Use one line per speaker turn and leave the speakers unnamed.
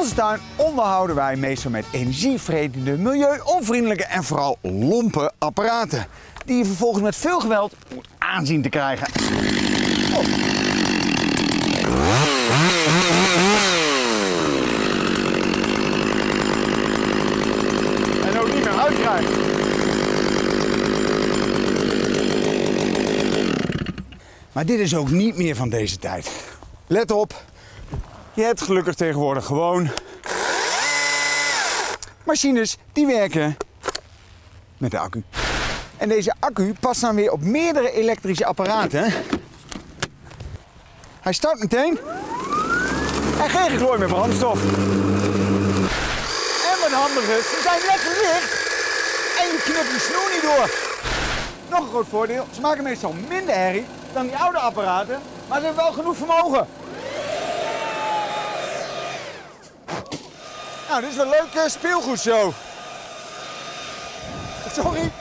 Onze tuin onderhouden wij meestal met energievretende, milieu-onvriendelijke en vooral lompe apparaten. Die je vervolgens met veel geweld moet aanzien te krijgen. Oh. Maar dit is ook niet meer van deze tijd. Let op, je hebt gelukkig tegenwoordig gewoon machines die werken met de accu. En deze accu past dan weer op meerdere elektrische apparaten. Hij start meteen. En geen geklooi met brandstof. En wat handig is, ze zijn lekker licht. En je knipt je snoer niet door. Nog een groot voordeel, ze maken meestal minder herrie dan die oude apparaten, maar ze hebben wel genoeg vermogen. Nou, dit is een leuke speelgoedshow. Sorry.